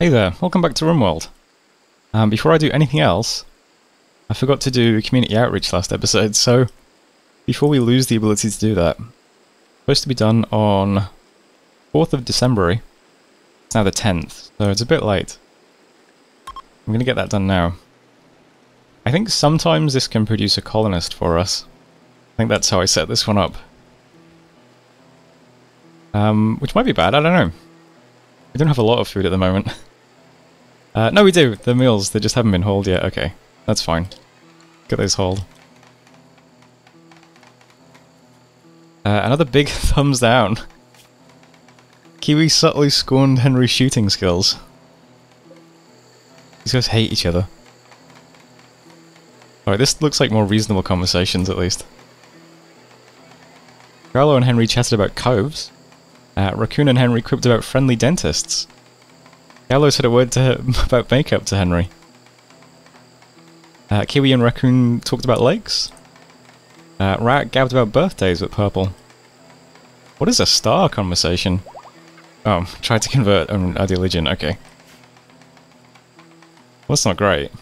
Hey there, welcome back to RimWorld. Um, before I do anything else, I forgot to do community outreach last episode, so before we lose the ability to do that, supposed to be done on 4th of December. It's now the 10th, so it's a bit late. I'm going to get that done now. I think sometimes this can produce a colonist for us. I think that's how I set this one up. Um, which might be bad, I don't know. We don't have a lot of food at the moment. Uh, no, we do. The meals, they just haven't been hauled yet. Okay, that's fine. Get those hauled. Uh, another big thumbs down. Kiwi subtly scorned Henry's shooting skills. These guys hate each other. Alright, this looks like more reasonable conversations at least. Carlo and Henry chatted about coves. Uh, Raccoon and Henry quipped about friendly dentists. Gallo said a word to about makeup to Henry. Uh, Kiwi and Raccoon talked about lakes. Uh, Rat gabbed about birthdays with Purple. What is a star conversation? Oh, tried to convert um, Ideoligion, okay. Well, that's not great.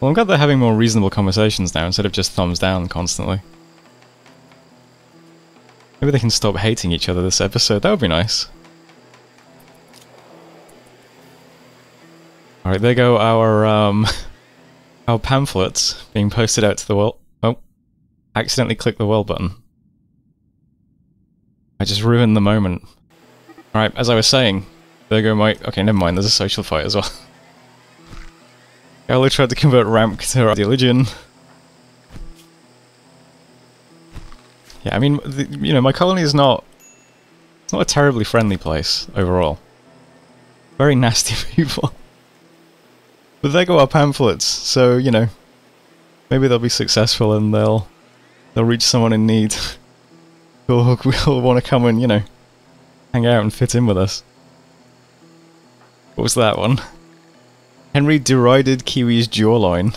Well, I'm glad they're having more reasonable conversations now instead of just thumbs down constantly. Maybe they can stop hating each other this episode, that would be nice. Alright, there go our, um, our pamphlets being posted out to the world. Oh, accidentally clicked the world button. I just ruined the moment. Alright, as I was saying, there go my... Okay, never mind, there's a social fight as well. Gallo tried to convert Ramk to religion. Yeah, I mean, the, you know, my colony is not... It's not a terribly friendly place, overall. Very nasty people. But they go our pamphlets, so, you know, maybe they'll be successful and they'll they'll reach someone in need who'll, who'll want to come and, you know, hang out and fit in with us. What was that one? Henry derided Kiwi's jawline.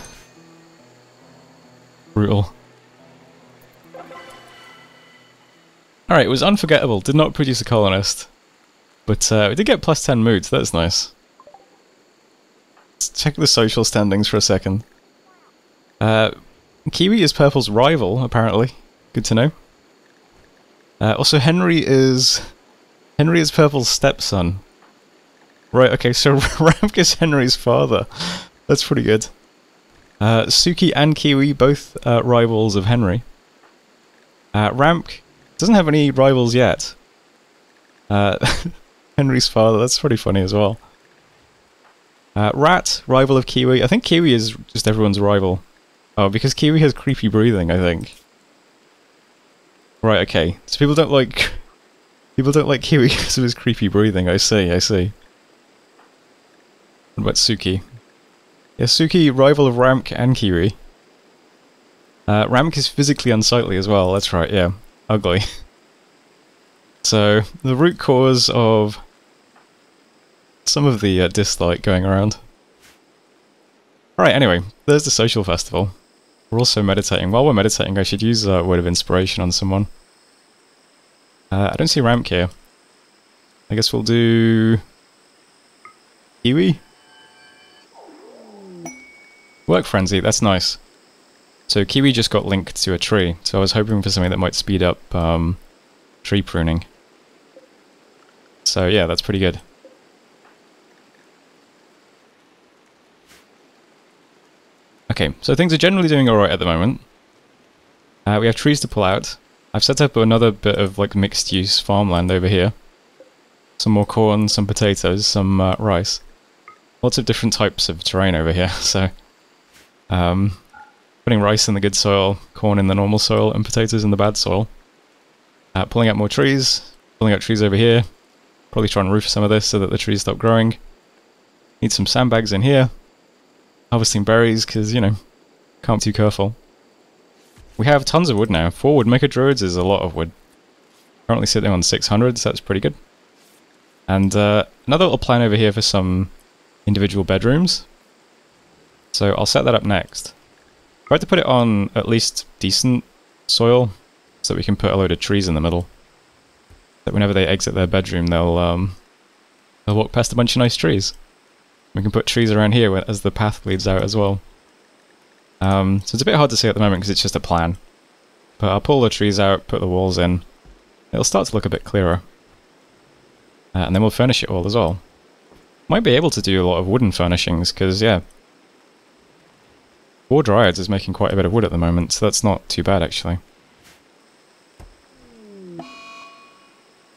Brutal. Alright, it was unforgettable. Did not produce a colonist. But uh, we did get plus 10 moods, that's nice. Let's check the social standings for a second. Uh, Kiwi is Purple's rival, apparently. Good to know. Uh, also, Henry is... Henry is Purple's stepson. Right, okay, so Ramk is Henry's father. That's pretty good. Uh, Suki and Kiwi, both uh, rivals of Henry. Uh, Ramk doesn't have any rivals yet. Uh, Henry's father, that's pretty funny as well. Uh, Rat, rival of Kiwi. I think Kiwi is just everyone's rival. Oh, because Kiwi has creepy breathing, I think. Right, okay. So people don't like... People don't like Kiwi because of his creepy breathing. I see, I see. What about Suki? Yeah, Suki, rival of Ramk and Kiwi. Uh, Ramk is physically unsightly as well, that's right, yeah. Ugly. so, the root cause of some of the uh, dislike going around. Alright, anyway, there's the social festival. We're also meditating. While we're meditating, I should use a word of inspiration on someone. Uh, I don't see Ramk here. I guess we'll do... Kiwi? Work Frenzy, that's nice. So Kiwi just got linked to a tree, so I was hoping for something that might speed up um, tree pruning. So yeah, that's pretty good. Okay, so things are generally doing alright at the moment. Uh, we have trees to pull out. I've set up another bit of like mixed use farmland over here. Some more corn, some potatoes, some uh, rice. Lots of different types of terrain over here, so... Um, putting rice in the good soil, corn in the normal soil, and potatoes in the bad soil. Uh, pulling out more trees, pulling out trees over here. Probably try and roof some of this so that the trees stop growing. Need some sandbags in here harvesting berries because, you know, can't be too careful. We have tons of wood now. Four wood maker druids is a lot of wood. Currently sitting on 600, so that's pretty good. And uh, another little plan over here for some individual bedrooms. So I'll set that up next. Try to put it on at least decent soil so we can put a load of trees in the middle. That whenever they exit their bedroom, they'll um, I'll walk past a bunch of nice trees. We can put trees around here as the path leads out as well. Um, so it's a bit hard to see at the moment because it's just a plan. But I'll pull the trees out, put the walls in. It'll start to look a bit clearer. Uh, and then we'll furnish it all as well. Might be able to do a lot of wooden furnishings, because, yeah. Four Dryads is making quite a bit of wood at the moment, so that's not too bad, actually.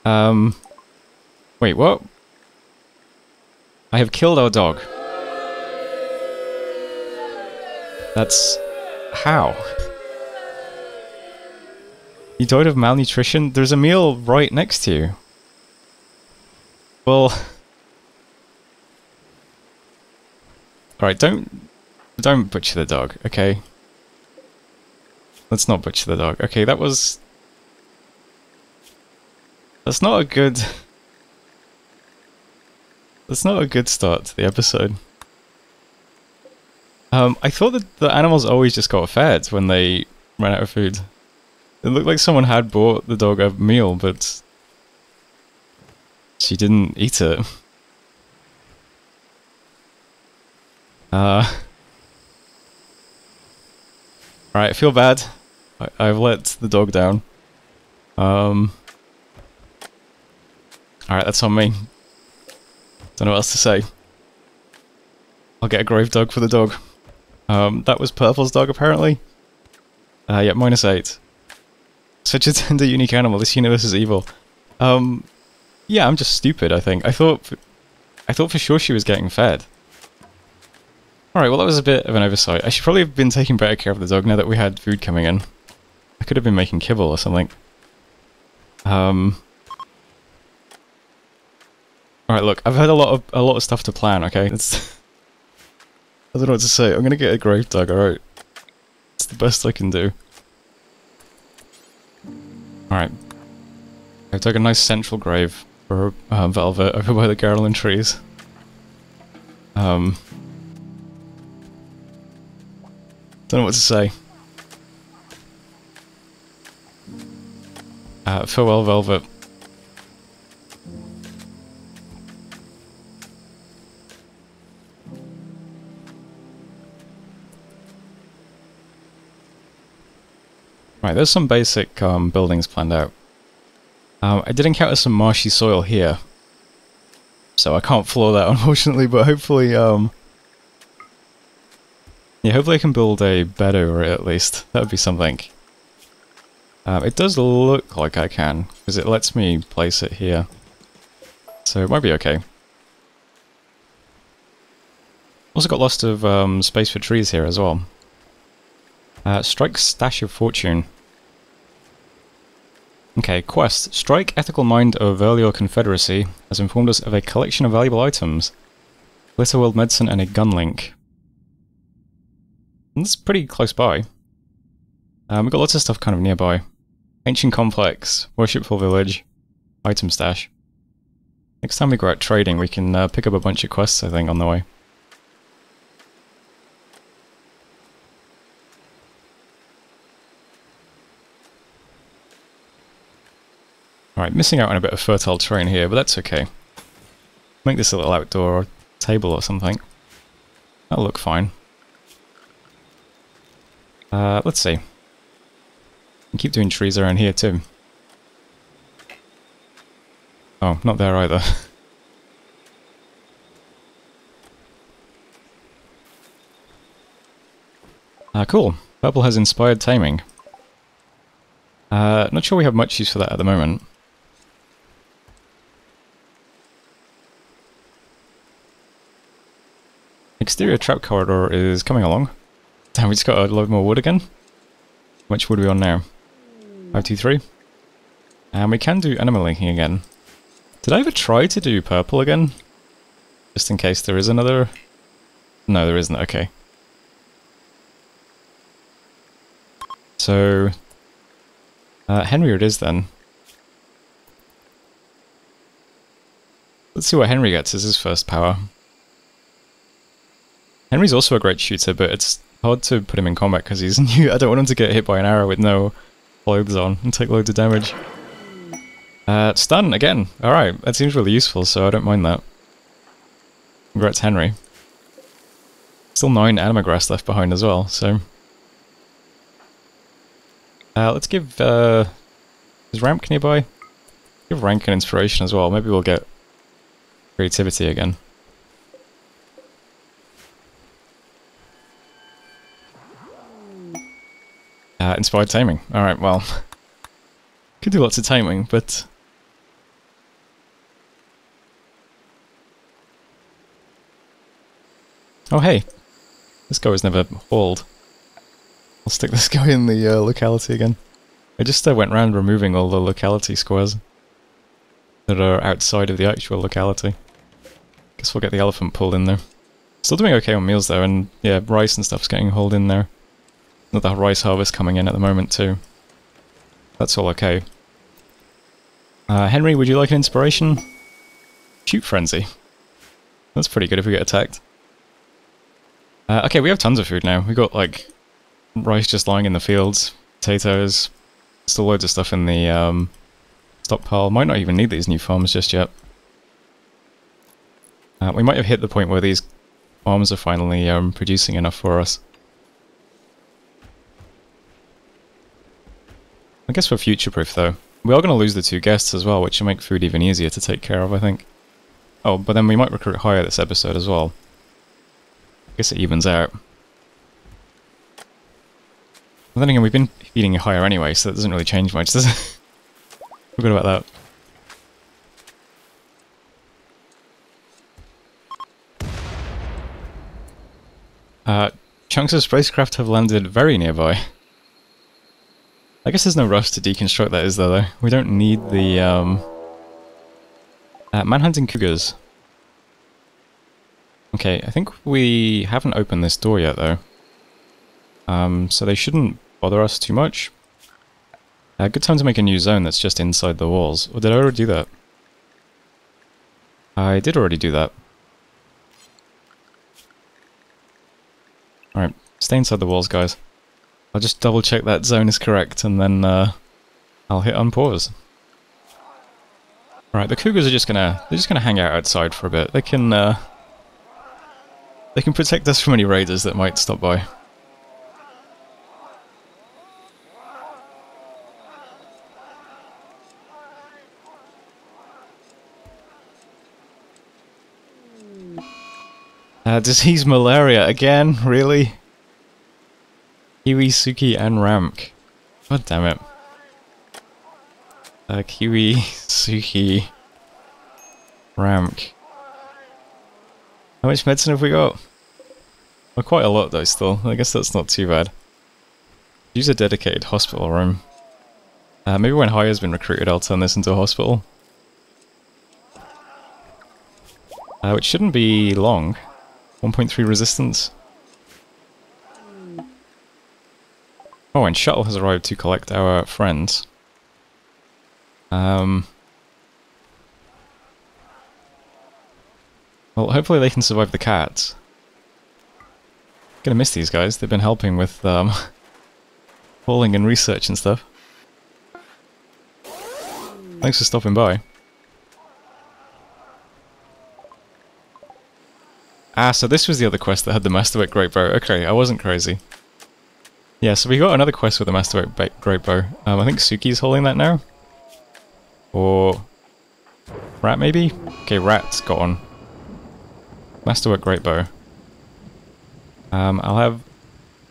Um... Wait, what? I have killed our dog. That's... how? You died of malnutrition? There's a meal right next to you. Well... Alright, don't... Don't butcher the dog, okay? Let's not butcher the dog. Okay, that was... That's not a good... That's not a good start to the episode. Um, I thought that the animals always just got fed when they ran out of food. It looked like someone had bought the dog a meal, but she didn't eat it. Uh, Alright, I feel bad. I I've let the dog down. Um, Alright, that's on me. Don't know what else to say. I'll get a grave dog for the dog. Um, that was Purple's dog, apparently. Uh, yeah, minus eight. Such a tender, unique animal. This universe is evil. Um, yeah, I'm just stupid. I think. I thought, I thought for sure she was getting fed. All right. Well, that was a bit of an oversight. I should probably have been taking better care of the dog now that we had food coming in. I could have been making kibble or something. Um. All right. Look, I've had a lot of a lot of stuff to plan. Okay. It's. I don't know what to say. I'm gonna get a grave dug. All right. It's the best I can do. Alright. I've dug a nice central grave for uh, Velvet over by the Gauranlen trees. Um... Don't know what to say. Uh, farewell, Velvet. Right, there's some basic um, buildings planned out. Um, I did encounter some marshy soil here. So I can't floor that unfortunately, but hopefully, um... Yeah, hopefully I can build a bed over it at least. That would be something. Um, it does look like I can, because it lets me place it here. So it might be okay. Also got lots of um, space for trees here as well. Uh, strike Stash of Fortune. Okay, quest. Strike Ethical Mind of Verlior Confederacy has informed us of a collection of valuable items. Glitterworld Medicine and a gun link. That's pretty close by. Um, we've got lots of stuff kind of nearby. Ancient Complex, Worshipful Village, Item Stash. Next time we go out trading, we can uh, pick up a bunch of quests, I think, on the way. Alright, missing out on a bit of fertile terrain here, but that's okay. Make this a little outdoor table or something. That'll look fine. Uh, let's see. keep doing trees around here too. Oh, not there either. Ah, uh, cool. Purple has inspired taming. Uh, not sure we have much use for that at the moment. Exterior trap corridor is coming along. Damn, we just got a load more wood again. How much wood are we on now? 523. And we can do animal linking again. Did I ever try to do purple again? Just in case there is another... No, there isn't. Okay. So... Uh, Henry it is then. Let's see what Henry gets as his first power. Henry's also a great shooter, but it's hard to put him in combat because he's new. I don't want him to get hit by an arrow with no clothes on and take loads of damage. Uh, stun again. Alright, that seems really useful, so I don't mind that. Congrats, Henry. Still nine animagrass left behind as well, so... Uh, let's give, uh... Is Ramk nearby? Give Ramk an inspiration as well. Maybe we'll get creativity again. Uh, inspired taming. Alright, well... could do lots of taming, but... Oh hey! This guy was never hauled. I'll stick this guy in the uh, locality again. I just uh, went around removing all the locality squares that are outside of the actual locality. Guess we'll get the elephant pulled in there. Still doing okay on meals though, and yeah, rice and stuff's getting hauled in there. Another rice harvest coming in at the moment too. That's all okay. Uh, Henry, would you like an inspiration? Shoot Frenzy. That's pretty good if we get attacked. Uh, okay, we have tons of food now. We got like rice just lying in the fields, potatoes, still loads of stuff in the um, stockpile. Might not even need these new farms just yet. Uh, we might have hit the point where these farms are finally um, producing enough for us. I guess for future-proof though. We are going to lose the two guests as well, which will make food even easier to take care of, I think. Oh, but then we might recruit higher this episode as well. I guess it evens out. But then again, we've been feeding higher anyway, so that doesn't really change much, does it? Forgot about that. Uh, chunks of spacecraft have landed very nearby. I guess there's no rush to deconstruct that, is there, though? We don't need the, um... Uh, manhunting cougars. Okay, I think we haven't opened this door yet, though. Um, so they shouldn't bother us too much. Uh, good time to make a new zone that's just inside the walls. Or did I already do that? I did already do that. Alright, stay inside the walls, guys. I'll just double check that zone is correct and then uh, I'll hit unpause. Right, the cougars are just gonna they're just gonna hang out outside for a bit. They can uh, they can protect us from any raiders that might stop by. Uh, disease malaria again, really? Kiwi, Suki, and Ramk. God damn it. Uh, Kiwi, Suki, Ramk. How much medicine have we got? Well, quite a lot though still. I guess that's not too bad. Use a dedicated hospital room. Uh, maybe when Haya's been recruited I'll turn this into a hospital. Uh, which shouldn't be long. 1.3 resistance. Oh, and Shuttle has arrived to collect our friends. Um... Well, hopefully they can survive the cats. Gonna miss these guys. They've been helping with, um... hauling and research and stuff. Thanks for stopping by. Ah, so this was the other quest that had the Masterwork Great Bow. Okay, I wasn't crazy. Yeah, so we got another quest with the Masterwork Great Bow. Um, I think Suki's holding that now. Or... Rat, maybe? Okay, Rat's got. Masterwork Great Bow. Um, I'll have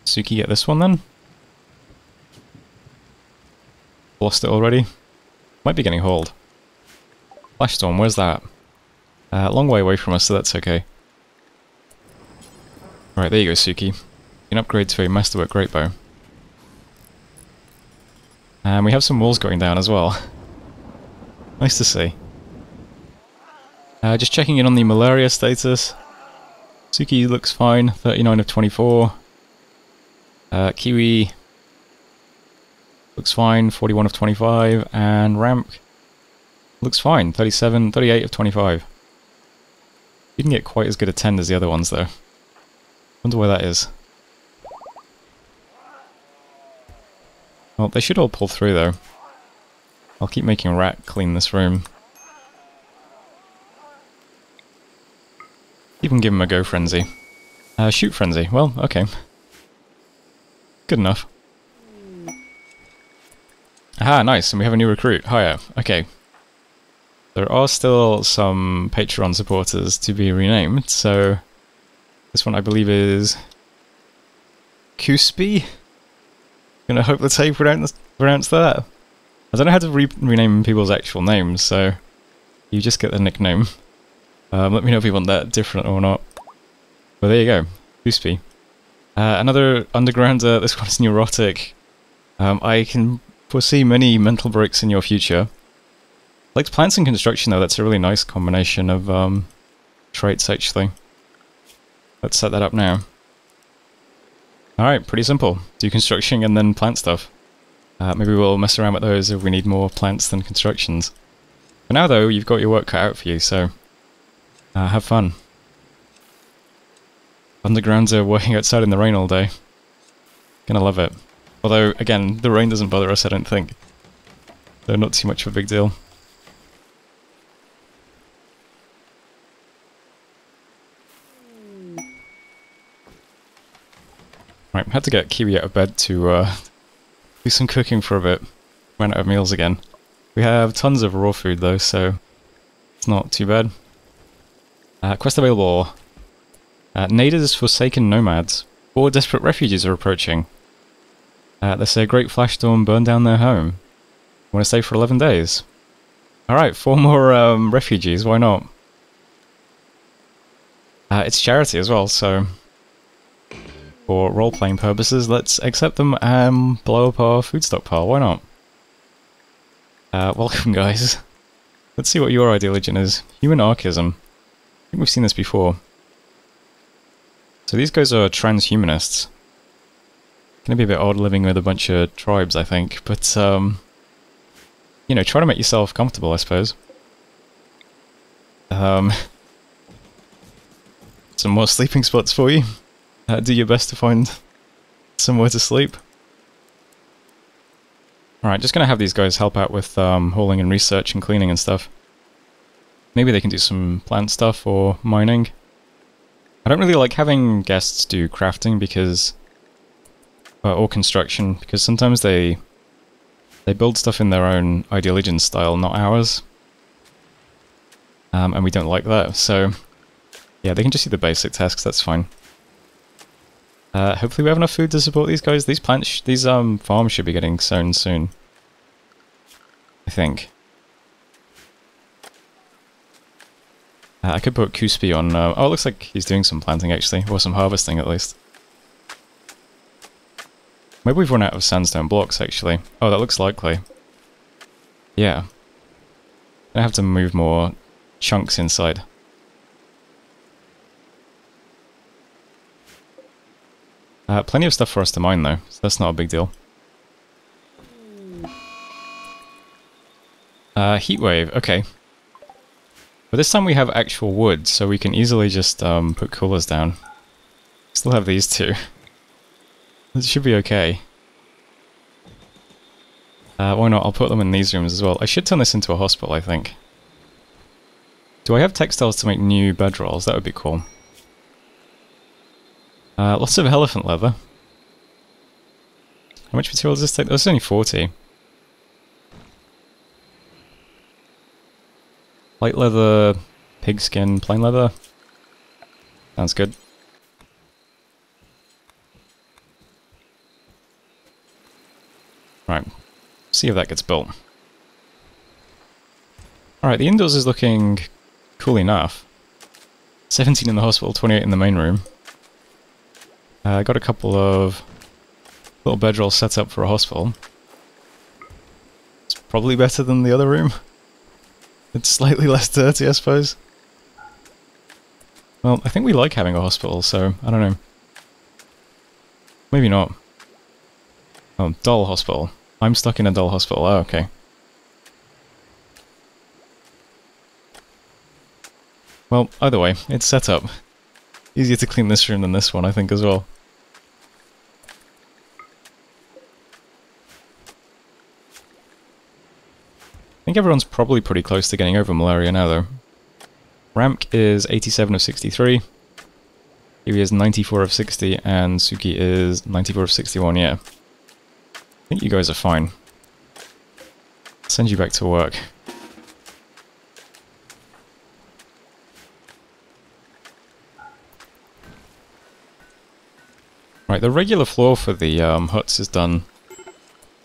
Suki get this one then. Lost it already. Might be getting hauled. Flashstorm, where's that? Uh, long way away from us, so that's okay. Alright, there you go, Suki. Can upgrade to a Masterwork greatbow. And we have some walls going down as well. nice to see. Uh, just checking in on the malaria status. Suki looks fine, 39 of 24. Uh, Kiwi looks fine, 41 of 25. And Ramk looks fine, 37, 38 of 25. Didn't get quite as good a 10 as the other ones though. Wonder why that is. Well, they should all pull through though. I'll keep making Rat clean this room. Even give him a go frenzy. Uh, shoot frenzy. Well, okay. Good enough. Aha, nice, and we have a new recruit. Hiya. Okay. There are still some Patreon supporters to be renamed, so this one I believe is Kuspy? Gonna hope that's how pronounce, pronounce that. I don't know how to re rename people's actual names, so you just get the nickname. Um, let me know if you want that different or not. Well, there you go. Kuspy. Uh, another undergrounder, this one's neurotic. Um, I can foresee many mental breaks in your future. Like plants and construction though, that's a really nice combination of um, traits actually. Let's set that up now. Alright, pretty simple. Do construction and then plant stuff. Uh, maybe we'll mess around with those if we need more plants than constructions. For now though, you've got your work cut out for you, so uh, have fun. Undergrounds are working outside in the rain all day. Gonna love it. Although, again, the rain doesn't bother us, I don't think. So not too much of a big deal. Right, had to get Kiwi out of bed to uh, do some cooking for a bit. Ran out of meals again. We have tons of raw food though, so it's not too bad. Uh, quest available. Uh, Forsaken Nomads. Four desperate refugees are approaching. Uh, they say a great flash storm burned down their home. Want to stay for 11 days? Alright, four more um, refugees, why not? Uh, it's charity as well, so for role-playing purposes, let's accept them and blow up our food stockpile, why not? Uh, welcome guys. Let's see what your ideology is. Human Archism. I think we've seen this before. So these guys are transhumanists. Gonna be a bit odd living with a bunch of tribes, I think, but, um... You know, try to make yourself comfortable, I suppose. Um... Some more sleeping spots for you. Uh, do your best to find somewhere to sleep. Alright, just gonna have these guys help out with um, hauling and research and cleaning and stuff. Maybe they can do some plant stuff or mining. I don't really like having guests do crafting because uh, or construction because sometimes they they build stuff in their own ideology style, not ours. Um, and we don't like that, so yeah, they can just do the basic tasks, that's fine. Uh, hopefully we have enough food to support these guys. These plants, these um farms should be getting sown soon. I think. Uh, I could put Kuspy on... Uh, oh, it looks like he's doing some planting actually, or some harvesting at least. Maybe we've run out of sandstone blocks, actually. Oh, that looks likely. Yeah. I have to move more chunks inside. Uh, plenty of stuff for us to mine, though, so that's not a big deal. Uh, heatwave, okay. But this time we have actual wood, so we can easily just um, put coolers down. Still have these two. It should be okay. Uh, why not? I'll put them in these rooms as well. I should turn this into a hospital, I think. Do I have textiles to make new bedrolls? That would be cool. Uh, lots of elephant leather. How much material does this take? This is only 40. Light leather, pigskin, plain leather. Sounds good. Right, see if that gets built. Alright, the indoors is looking cool enough. 17 in the hospital, 28 in the main room. I uh, got a couple of little bedrolls set up for a hospital. It's probably better than the other room. It's slightly less dirty, I suppose. Well, I think we like having a hospital, so I don't know. Maybe not. Oh, dull hospital. I'm stuck in a dull hospital. Oh, okay. Well, either way, it's set up. Easier to clean this room than this one, I think, as well. I think everyone's probably pretty close to getting over malaria now, though. Ramk is 87 of 63. Kiwi is 94 of 60, and Suki is 94 of 61, yeah. I think you guys are fine. I'll send you back to work. Right, the regular floor for the um, huts is done.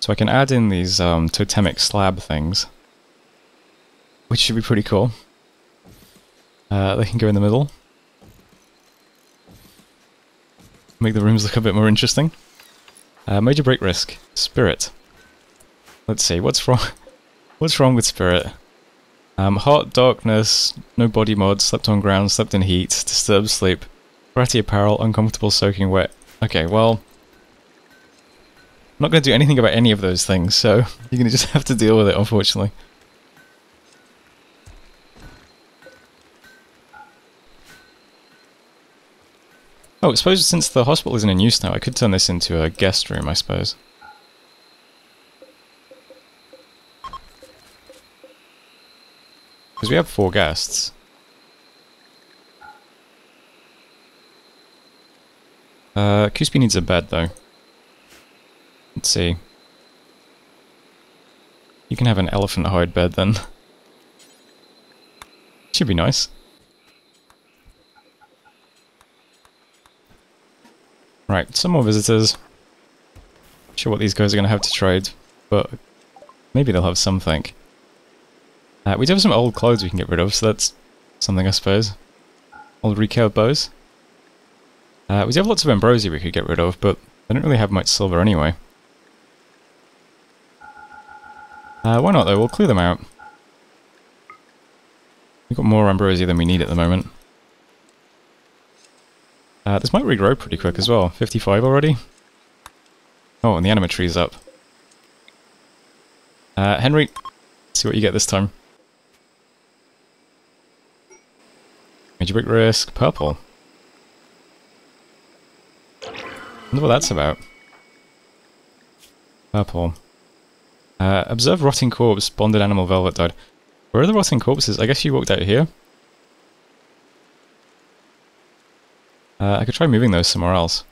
So I can add in these um, totemic slab things. Which should be pretty cool. Uh, they can go in the middle. Make the rooms look a bit more interesting. Uh, major break risk. Spirit. Let's see, what's wrong What's wrong with Spirit? Um, hot, darkness, no body mod, slept on ground, slept in heat, disturbed sleep, ratty apparel, uncomfortable soaking wet. Okay, well... I'm not going to do anything about any of those things, so you're going to just have to deal with it, unfortunately. Oh, I suppose since the hospital isn't in use now, I could turn this into a guest room, I suppose. Because we have four guests. Uh, Kuspi needs a bed, though. Let's see. You can have an elephant hide bed, then. Should be nice. Right, some more visitors. Not sure what these guys are going to have to trade, but maybe they'll have something. Uh, we do have some old clothes we can get rid of, so that's something I suppose. Old recurve bows. Uh, we do have lots of ambrosia we could get rid of, but I don't really have much silver anyway. Uh, why not though, we'll clear them out. We've got more ambrosia than we need at the moment. Uh, this might regrow pretty quick as well. 55 already? Oh, and the anima tree's up. Uh, Henry, see what you get this time. Major break risk, purple. Wonder what that's about. Purple. Uh, observe rotting corpse, bonded animal velvet died. Where are the rotting corpses? I guess you walked out here? Uh, I could try moving those somewhere else.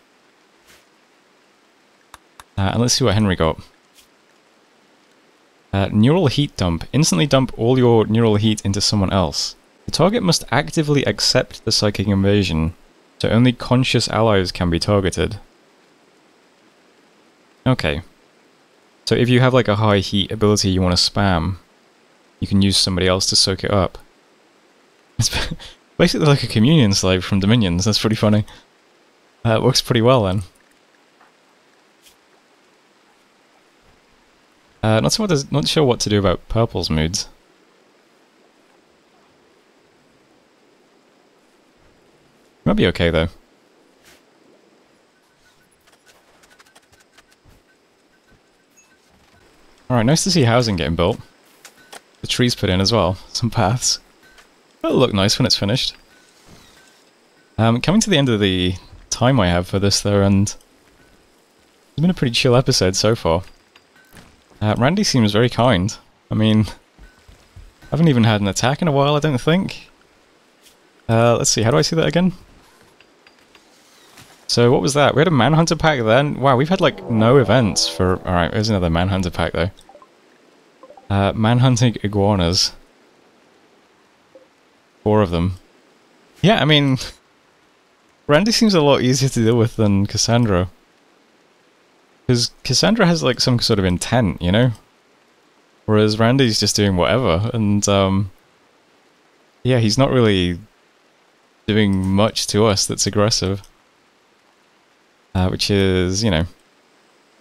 Uh, and let's see what Henry got. Uh, neural heat dump. Instantly dump all your neural heat into someone else. The target must actively accept the psychic invasion, so only conscious allies can be targeted. Okay. So if you have like a high heat ability you want to spam, you can use somebody else to soak it up. It's basically like a communion slave from Dominions, that's pretty funny. Uh, works pretty well then. Uh, not, sure what not sure what to do about Purple's moods. Might be okay though. Alright, nice to see housing getting built. The trees put in as well, some paths. That'll look nice when it's finished. Um, coming to the end of the time I have for this though, and it's been a pretty chill episode so far. Uh, Randy seems very kind. I mean, I haven't even had an attack in a while, I don't think. Uh, let's see, how do I see that again? So what was that? We had a Manhunter pack then? Wow, we've had like no events for... Alright, there's another Manhunter pack though. Uh, manhunting iguanas. Four of them. Yeah, I mean... Randy seems a lot easier to deal with than Cassandra. Because Cassandra has like some sort of intent, you know? Whereas Randy's just doing whatever, and um... Yeah, he's not really doing much to us that's aggressive. Uh, which is, you know, a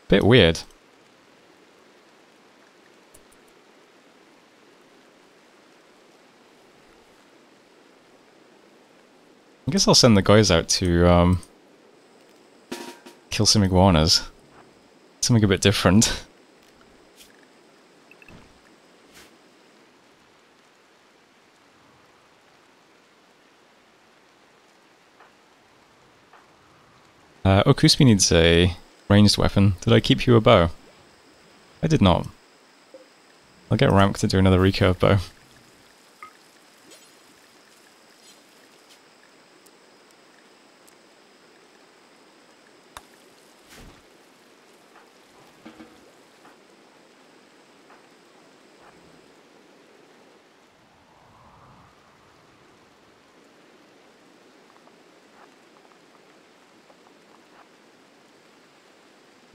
bit weird. I guess I'll send the guys out to um, kill some iguanas. Something a bit different. Uh, oh, needs a ranged weapon. Did I keep you a bow? I did not. I'll get Ramk to do another recurve bow.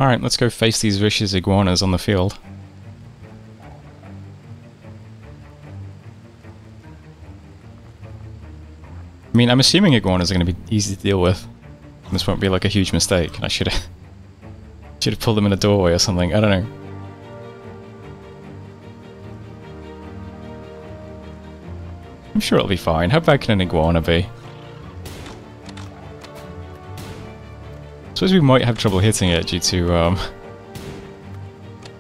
Alright, let's go face these vicious iguanas on the field. I mean, I'm assuming iguanas are going to be easy to deal with. This won't be like a huge mistake, I should have should have pulled them in a doorway or something. I don't know. I'm sure it'll be fine. How bad can an iguana be? Suppose we might have trouble hitting it due to um,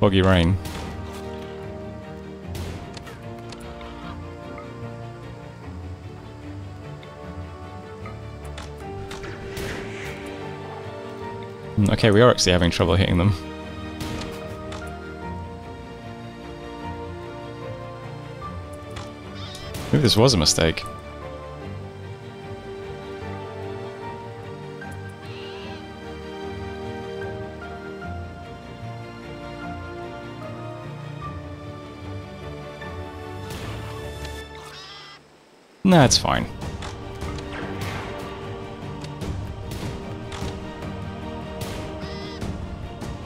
foggy rain. Hmm, okay, we are actually having trouble hitting them. Maybe this was a mistake. Nah, it's fine.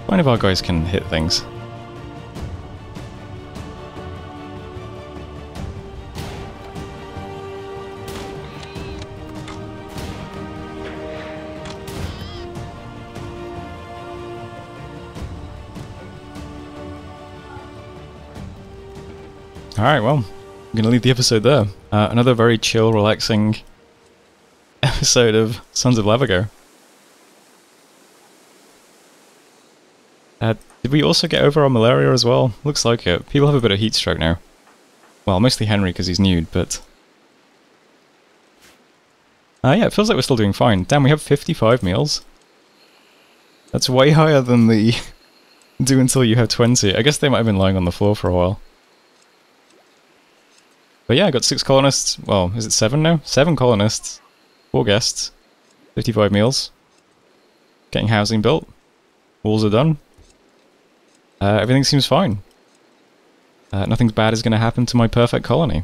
Fine if our guys can hit things. Alright, well, I'm going to leave the episode there. Uh, another very chill, relaxing episode of Sons of Lavego. Uh, did we also get over our malaria as well? Looks like it. People have a bit of heat stroke now. Well, mostly Henry because he's nude, but... Uh, yeah, it feels like we're still doing fine. Damn, we have 55 meals. That's way higher than the do until you have 20. I guess they might have been lying on the floor for a while. But yeah, I got six colonists. Well, is it seven now? Seven colonists. Four guests. 55 meals. Getting housing built. Walls are done. Uh, everything seems fine. Uh, nothing bad is going to happen to my perfect colony.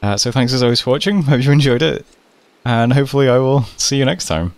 Uh, so thanks as always for watching. Hope you enjoyed it. And hopefully I will see you next time.